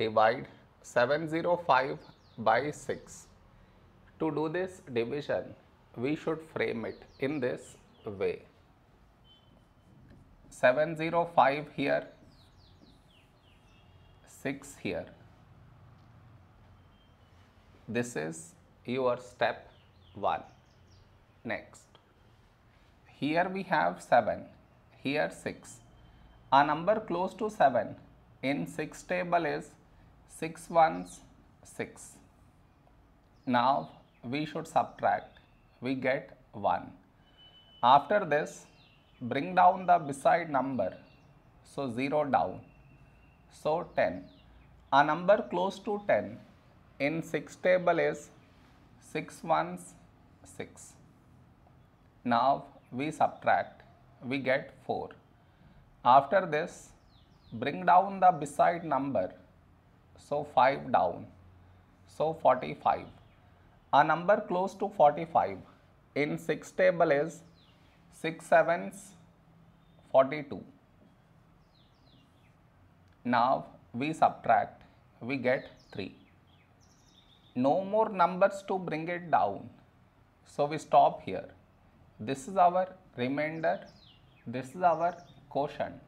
divide 705 by 6. To do this division, we should frame it in this way. 705 here, 6 here. This is your step 1. Next, here we have 7, here 6. A number close to 7 in 6 table is 6 ones 6. Now we should subtract, we get 1. After this, bring down the beside number, so 0 down, so 10. A number close to 10 in 6 table is 6 ones 6. Now we subtract, we get 4. After this, bring down the beside number, so 5 down, so 45. A number close to 45 in 6 table is 6 sevens 42. Now we subtract, we get 3. No more numbers to bring it down. So we stop here. This is our remainder, this is our quotient.